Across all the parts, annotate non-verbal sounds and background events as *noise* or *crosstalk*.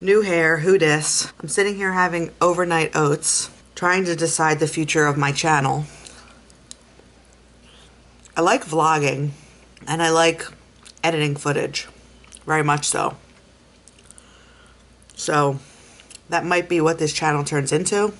New hair, who dis? I'm sitting here having overnight oats, trying to decide the future of my channel. I like vlogging and I like editing footage, very much so. So that might be what this channel turns into.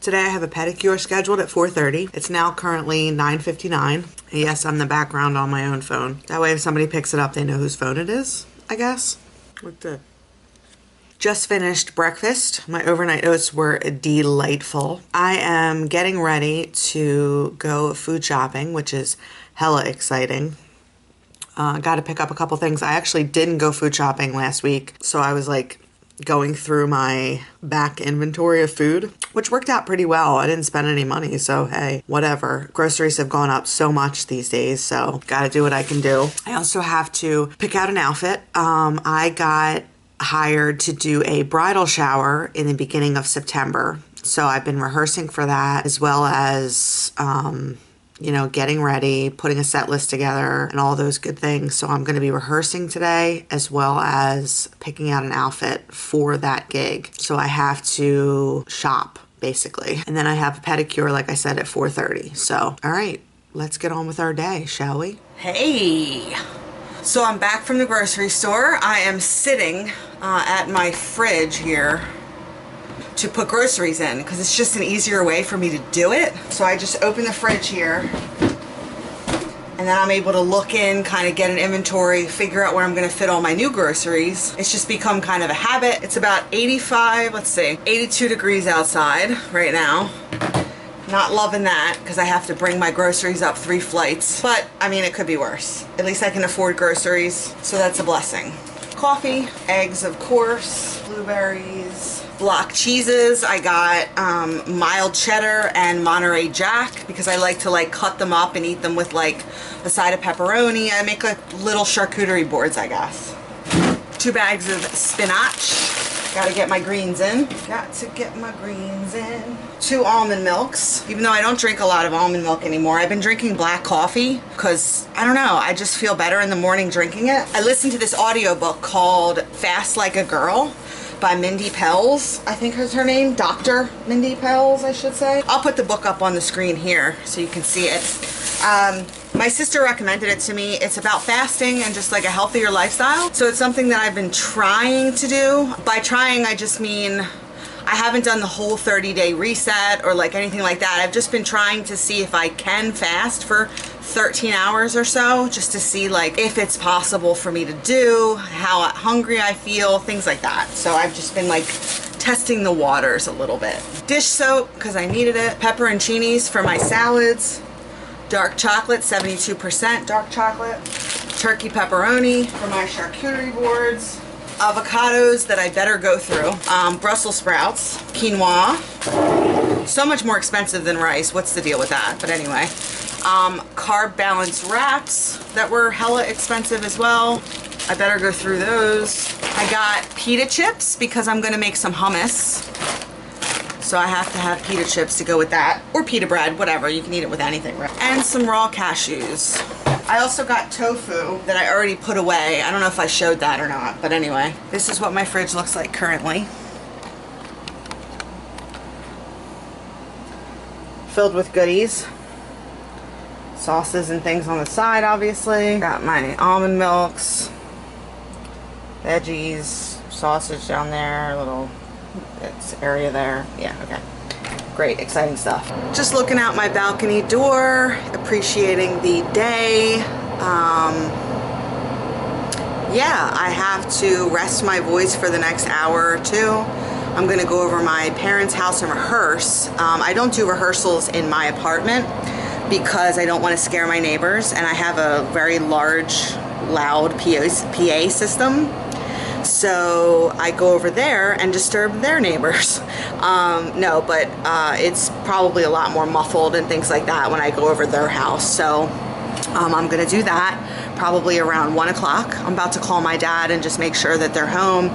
Today I have a pedicure scheduled at 4.30. It's now currently 9.59. Yes, I'm the background on my own phone. That way if somebody picks it up, they know whose phone it is, I guess. What the... Just finished breakfast. My overnight oats were delightful. I am getting ready to go food shopping, which is hella exciting. Uh, got to pick up a couple things. I actually didn't go food shopping last week, so I was like going through my back inventory of food, which worked out pretty well. I didn't spend any money, so hey, whatever. Groceries have gone up so much these days, so gotta do what I can do. I also have to pick out an outfit. Um, I got hired to do a bridal shower in the beginning of September. So I've been rehearsing for that as well as, um, you know, getting ready, putting a set list together, and all those good things. So I'm going to be rehearsing today as well as picking out an outfit for that gig. So I have to shop basically. And then I have a pedicure, like I said, at 4.30. So, all right, let's get on with our day, shall we? Hey! So I'm back from the grocery store. I am sitting uh, at my fridge here to put groceries in because it's just an easier way for me to do it. So I just open the fridge here and then I'm able to look in, kind of get an inventory, figure out where I'm going to fit all my new groceries. It's just become kind of a habit. It's about 85, let's see, 82 degrees outside right now. Not loving that because I have to bring my groceries up three flights. But, I mean, it could be worse. At least I can afford groceries, so that's a blessing. Coffee, eggs, of course, blueberries, block cheeses. I got um, mild cheddar and Monterey Jack because I like to like cut them up and eat them with like a side of pepperoni. I make like little charcuterie boards, I guess. Two bags of spinach. Gotta get my greens in. Got to get my greens in. Two almond milks. Even though I don't drink a lot of almond milk anymore, I've been drinking black coffee because, I don't know, I just feel better in the morning drinking it. I listened to this audiobook called Fast Like a Girl by Mindy Pelz, I think is her name. Dr. Mindy Pelz, I should say. I'll put the book up on the screen here so you can see it. Um, my sister recommended it to me. It's about fasting and just like a healthier lifestyle. So it's something that I've been trying to do. By trying, I just mean I haven't done the whole 30 day reset or like anything like that. I've just been trying to see if I can fast for 13 hours or so just to see like if it's possible for me to do, how hungry I feel, things like that. So I've just been like testing the waters a little bit. Dish soap because I needed it. Pepperoncinis for my salads. Dark chocolate, 72% dark chocolate. Turkey pepperoni for my charcuterie boards. Avocados that I better go through. Um, Brussels sprouts. Quinoa. So much more expensive than rice. What's the deal with that? But anyway. Um, carb balance wraps that were hella expensive as well. I better go through those. I got pita chips because I'm to make some hummus. So I have to have pita chips to go with that. Or pita bread, whatever. You can eat it with anything. Right? And some raw cashews. I also got tofu that I already put away. I don't know if I showed that or not. But anyway, this is what my fridge looks like currently. Filled with goodies. Sauces and things on the side, obviously. Got my almond milks. Veggies. Sausage down there. Little it's area there. Yeah, okay. Great, exciting stuff. Just looking out my balcony door, appreciating the day. Um, yeah, I have to rest my voice for the next hour or two. I'm gonna go over my parents' house and rehearse. Um, I don't do rehearsals in my apartment because I don't want to scare my neighbors and I have a very large, loud PA, PA system so I go over there and disturb their neighbors. *laughs* Um, no, but uh, it's probably a lot more muffled and things like that when I go over their house. So um, I'm gonna do that probably around one o'clock. I'm about to call my dad and just make sure that they're home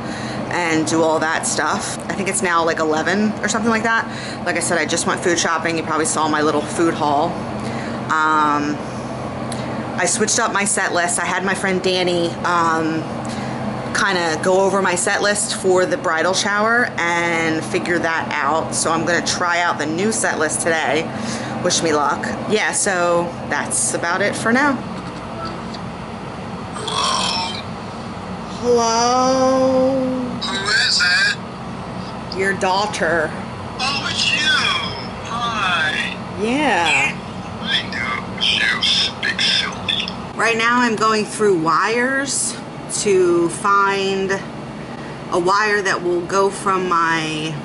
and do all that stuff. I think it's now like 11 or something like that. Like I said, I just went food shopping. You probably saw my little food haul. Um, I switched up my set list. I had my friend Danny um, kind of go over my set list for the bridal shower and figure that out. So I'm gonna try out the new set list today. Wish me luck. Yeah, so that's about it for now. Hello? Who is it? Your daughter. Oh, it's you. Hi. Yeah. I know you, big silly. Right now I'm going through wires to find a wire that will go from my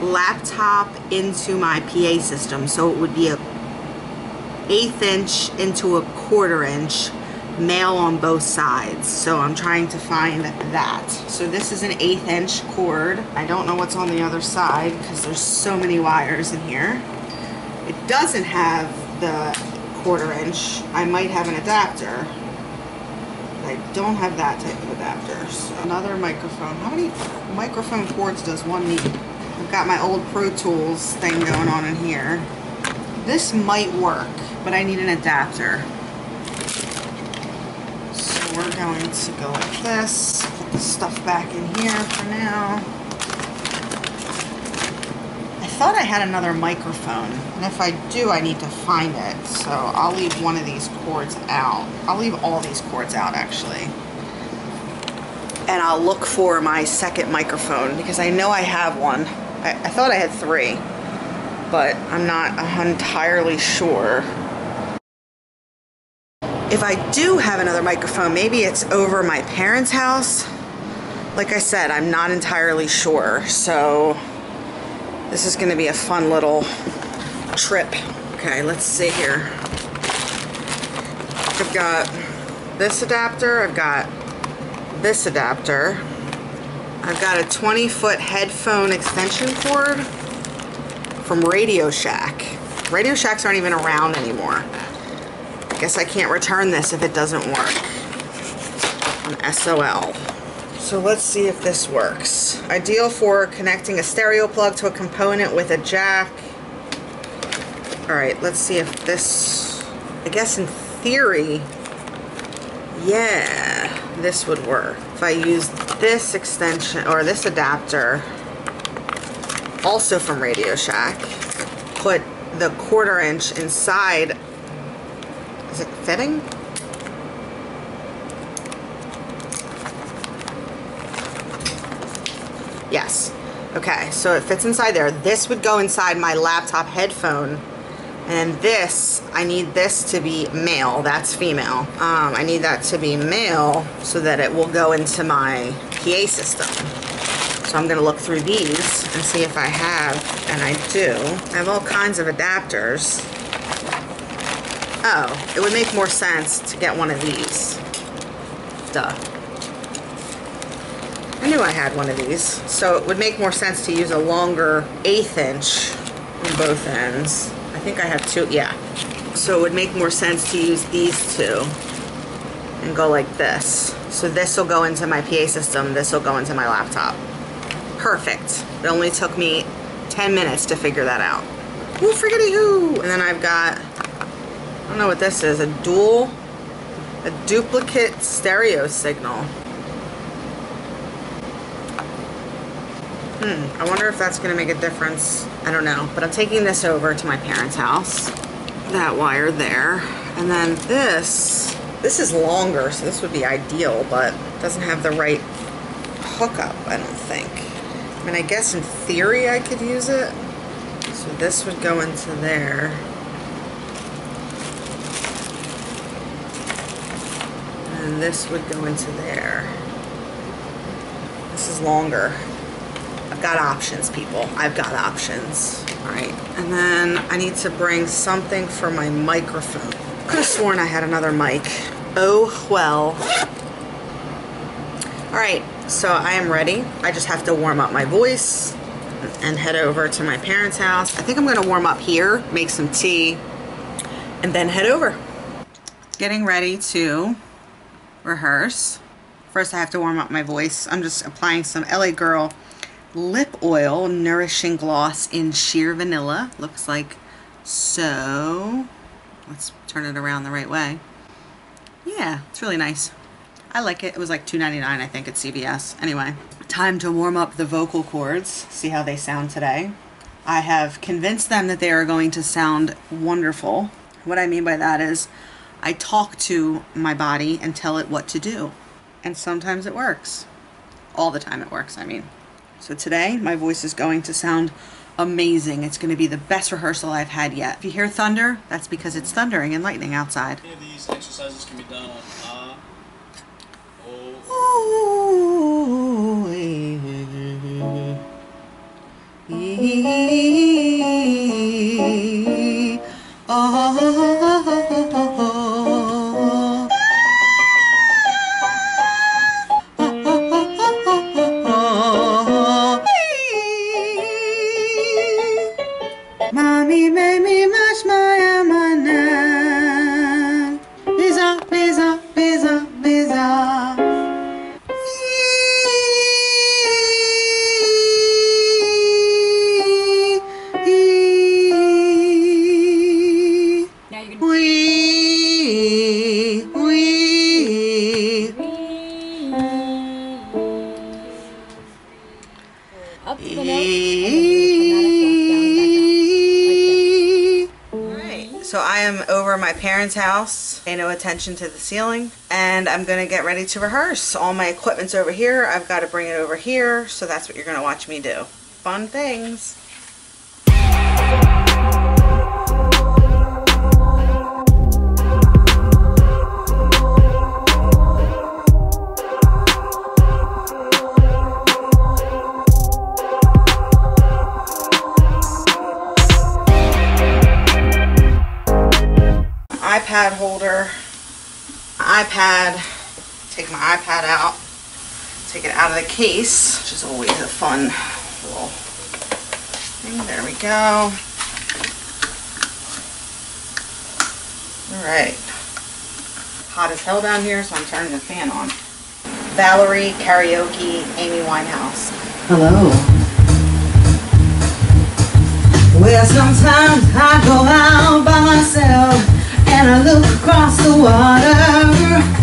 laptop into my PA system. So it would be a eighth inch into a quarter inch male on both sides. So I'm trying to find that. So this is an eighth inch cord. I don't know what's on the other side because there's so many wires in here. It doesn't have the quarter inch. I might have an adapter. I don't have that type of adapter. So another microphone. How many microphone cords does one need? I've got my old Pro Tools thing going on in here. This might work, but I need an adapter. So we're going to go like this. Put the stuff back in here for now. I thought I had another microphone, and if I do, I need to find it. So I'll leave one of these cords out. I'll leave all these cords out, actually. And I'll look for my second microphone, because I know I have one. I, I thought I had three, but I'm not entirely sure. If I do have another microphone, maybe it's over my parents' house. Like I said, I'm not entirely sure, so this is going to be a fun little trip. Okay, let's see here. I've got this adapter, I've got this adapter. I've got a 20 foot headphone extension cord from Radio Shack. Radio Shacks aren't even around anymore. I guess I can't return this if it doesn't work on SOL. So let's see if this works. Ideal for connecting a stereo plug to a component with a jack. All right, let's see if this, I guess in theory, yeah, this would work. If I use this extension, or this adapter, also from Radio Shack, put the quarter inch inside, is it fitting? Yes. Okay, so it fits inside there. This would go inside my laptop headphone. And this, I need this to be male. That's female. Um, I need that to be male so that it will go into my PA system. So I'm going to look through these and see if I have, and I do. I have all kinds of adapters. Oh, it would make more sense to get one of these. Duh. I knew I had one of these. So it would make more sense to use a longer eighth inch on both ends. I think I have two, yeah. So it would make more sense to use these two and go like this. So this will go into my PA system, this will go into my laptop. Perfect. It only took me 10 minutes to figure that out. Woo friggity hoo! And then I've got, I don't know what this is, a dual, a duplicate stereo signal. Hmm, I wonder if that's gonna make a difference. I don't know, but I'm taking this over to my parents' house. That wire there. And then this, this is longer, so this would be ideal, but doesn't have the right hookup, I don't think. I mean, I guess in theory I could use it. So this would go into there. And this would go into there. This is longer. Got options, people. I've got options. All right. And then I need to bring something for my microphone. Could have sworn I had another mic. Oh, well. All right. So I am ready. I just have to warm up my voice and head over to my parents' house. I think I'm to warm up here, make some tea, and then head over. Getting ready to rehearse. First, I have to warm up my voice. I'm just applying some LA Girl lip oil nourishing gloss in sheer vanilla looks like so let's turn it around the right way yeah it's really nice I like it. It was like $2.99, I think, at CVS. Anyway, time to warm up the vocal cords, see how they sound today. I have convinced them that they are going to sound wonderful. What I mean by that is I talk to my body and tell it what to do. And sometimes it works. All the time it works, I mean. So today, my voice is going to sound amazing. It's going to be the best rehearsal I've had yet. If you hear thunder, that's because it's thundering and lightning outside. Any of these exercises can be done on ah, oh, Ooh, oh. Parents' house. Pay no attention to the ceiling. And I'm gonna get ready to rehearse. All my equipment's over here. I've got to bring it over here. So that's what you're gonna watch me do. Fun things. iPad, take my iPad out, take it out of the case, which is always a fun little thing. There we go. All right. Hot as hell down here, so I'm turning the fan on. Valerie, karaoke, Amy Winehouse. Hello. Well, sometimes I go out by myself and I look across the water.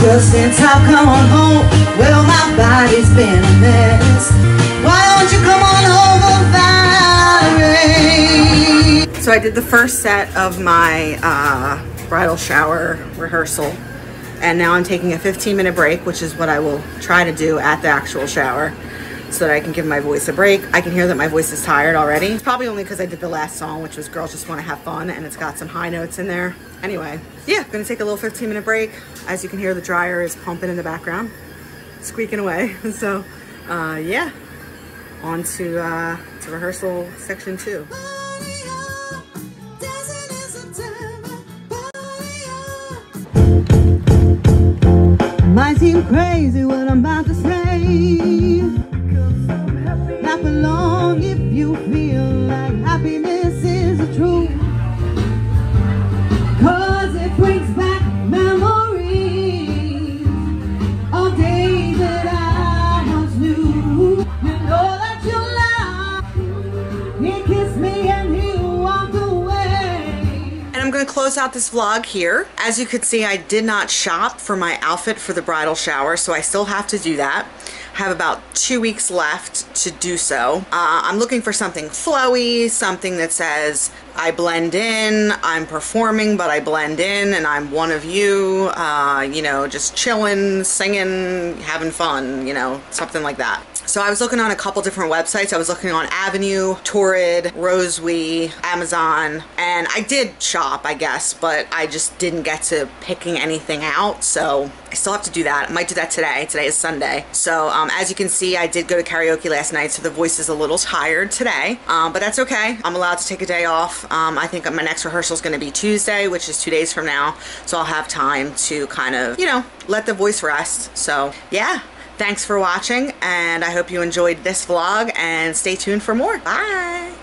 Well, since I've come on home, well, my body's been a mess. Why don't you come on over, Valerie? So I did the first set of my uh, bridal shower rehearsal. And now I'm taking a 15 minute break, which is what I will try to do at the actual shower so that I can give my voice a break. I can hear that my voice is tired already. It's probably only because I did the last song, which was Girls Just Want to Have Fun, and it's got some high notes in there. Anyway, yeah, gonna take a little 15 minute break. As you can hear, the dryer is pumping in the background, squeaking away. *laughs* So, uh, yeah, on to, uh, to rehearsal section two. Might seem crazy what I'm about to say. If you feel like happiness is the truth. Cause it brings back memories of days that I once knew. You know that you love. He kissed me and he walked away. And I'm going to close out this vlog here. As you could see, I did not shop for my outfit for the bridal shower, so I still have to do that. Have about two weeks left to do so. Uh, I'm looking for something flowy, something that says, I blend in, I'm performing, but I blend in, and I'm one of you, uh, you know, just chilling, singing, having fun, you know, something like that. So I was looking on a couple different websites. I was looking on Avenue, Torrid, Rosewe, Amazon, and I did shop, I guess, but I just didn't get to picking anything out. So I still have to do that. I might do that today. Today is Sunday. So um, as you can see, I did go to karaoke last night, so the voice is a little tired today, um, but that's okay. I'm allowed to take a day off. Um, I think my next rehearsal is going to be Tuesday, which is two days from now. So I'll have time to kind of, you know, let the voice rest. So yeah, Thanks for watching, and I hope you enjoyed this vlog, and stay tuned for more. Bye!